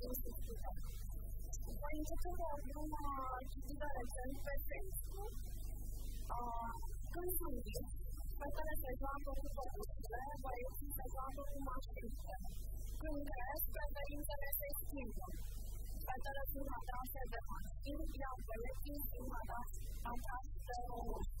Además, alguna artística de Johnny Facebook, con su vídeo, falta de pensar un poco por la ciudad, por ahí se pensaba un poco más triste. Con interés, falta de interés de tiempo. Falta de su matanza de Martín y la proyecto de su matanza de Martín.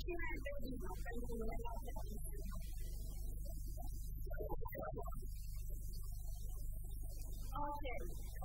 现在在，你们来接。哦，对，我。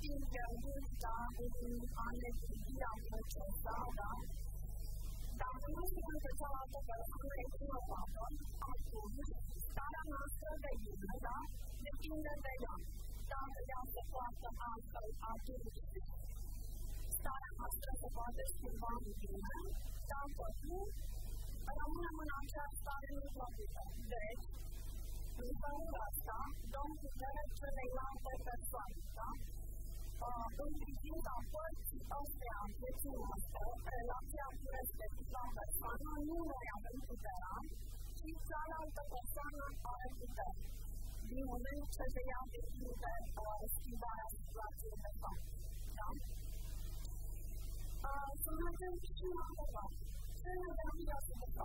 His judges God is in honesty, Yahweh Chazada. Davranışın kısaltı ve kureti olmadı. Aklını, davranışta ve yüzüne, yetinde ve yok. Davranışta kuatı asıl akıllısı. Davranışta kuatı sürvan yüzüne, davranışta Ramının ancak sarılır olmadı. Dört, Rızalı rasta, don tutarak çöreyle antar tatlı 呃，都是引导关系，而且啊，就是我们小孩儿这样子来学习到的，把那个音乐呀、文字的啊，听说那个国家呢，好来记得，离我们确实要比现在呃，现在要比较近很多，行。什么信息呢？这个，这个东西要怎么？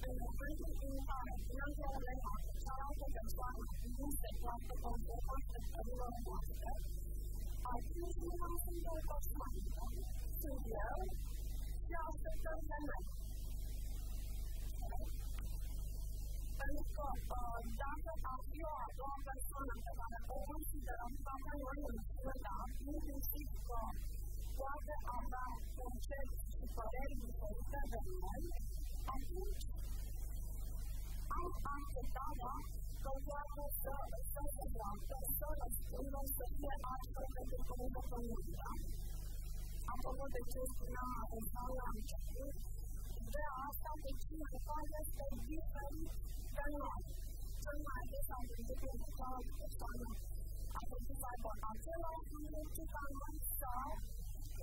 就是环境变化了，方说我们台湾或者说南京水调不同的方式和这种模式，啊，今天发生的都是什么？是人，要是周边的，啊，那个呃，比方说把右耳朵跟左的，然后发生我有，今天是一个。我是二班，我是左边一个一，anche dava togliamo solo bianco, solo non si è altro che per comunità comunità. A poco di questo una sala anche da asta che ci è fatta per differenti da noi. Sono le sale che pensano che sono a questo fatto a quello che fanno sta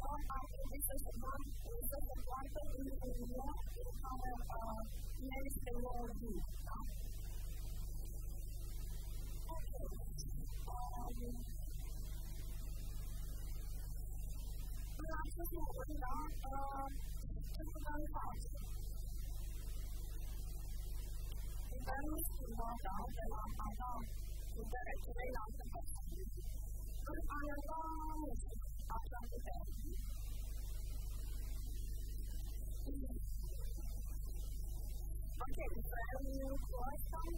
और आपको जिस सम्मान को सम्मान को मिलने का और मैं इस तरह हूँ 那这是我文章，呃，这是刚好。一般情况下，在网上上，你在这类上是很常见的。那当然了，啊，这样子的。嗯。Okay, brand new croissant.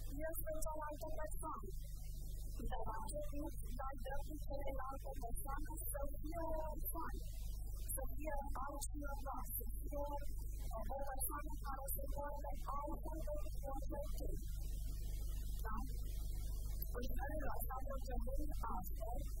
Dios la alta razón. Y la razón la alta razón la alta razón es Sofía la razón. Sofía la alta razón. Sofía la razón para su cuerpo alta razón. Oye, la razón que voy a hacer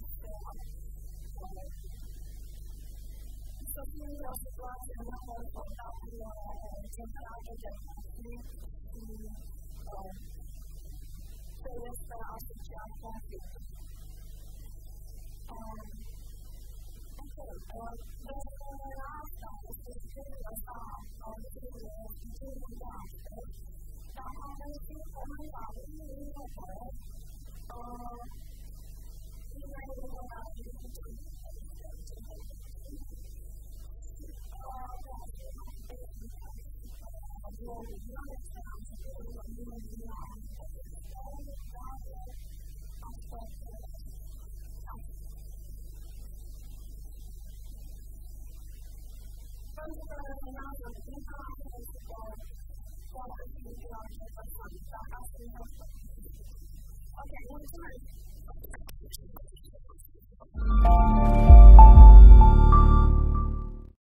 个毕业的时候，然后我找我前辈老师讲，嗯，呃，这个是老师教的，嗯，但是我我我老师就是说，呃，就是我就是我讲的，然后他们就是说，你老师是一个什么？呃，因为我老师就是。Okay, one time.